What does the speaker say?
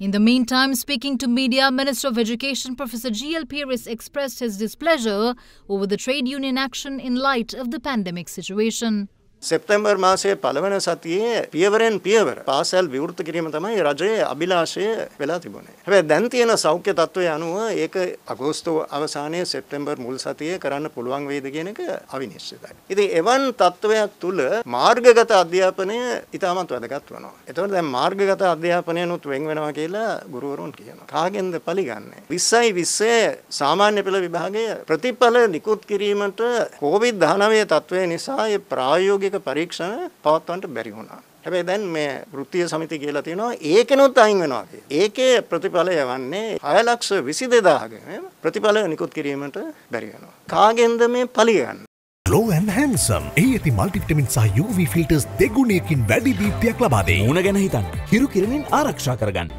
In the meantime, speaking to media, Minister of Education Professor G.L. Pieris expressed his displeasure over the trade union action in light of the pandemic situation. September මාසයේ පළවන සතියේ පියවරෙන් පියවර පාසල් විවෘත කිරීම තමයි රජයේ අභිලාෂය වෙලා තිබුණේ. හැබැයි දැන් තියෙන සෞඛ්‍ය තත්ත්වය අනුව ඒක අගෝස්තු අවසානයේ සෙප්තැම්බර් මුල් සතියේ කරන්න පුළුවන් වේද කියන එක අවිනිශ්චිතයි. ඉතින් එවන් තත්ත්වයක් තුල මාර්ගගත අධ්‍යාපනය ඉතාමත් වැදගත් වෙනවා. එතකොට දැන් මාර්ගගත අධ්‍යාපනයනොත් වෙන් වෙනවා කියලා ගුරුවරුන් කියනවා. කාගෙන්ද පරිගන්නේ? 20යි 20 සාමාන්‍ය පෙළ විභාගයේ ප්‍රතිඵල නිකුත් කිරීමට කොවිඩ් 19 තත්ත්වය නිසා ඒ ප්‍රායෝගික තාක්ෂණික පරීක්ෂණ පවත්වන්නට බැරි වුණා. හැබැයි දැන් මේ වෘත්තීය සමිතිය කියලා තියෙනවා ඒකෙනොත් අයින් වෙනවා කියලා. ඒකේ ප්‍රතිඵලය වන්නේ 6 ලක්ෂ 22000ක ප්‍රතිඵල නිකුත් කිරීමට බැරි වෙනවා. කාගෙන්ද මේ පලියන්නේ? Glow and Handsome ඒ ඇති මල්ටිවිටමින් සහ UV ෆිල්ටර්ස් දෙගුණයකින් වැඩි දීප්තියක් ලබා දෙයි. මුණ ගැන හිතන්න. හිරු කිරණින් ආරක්ෂා කරගන්න.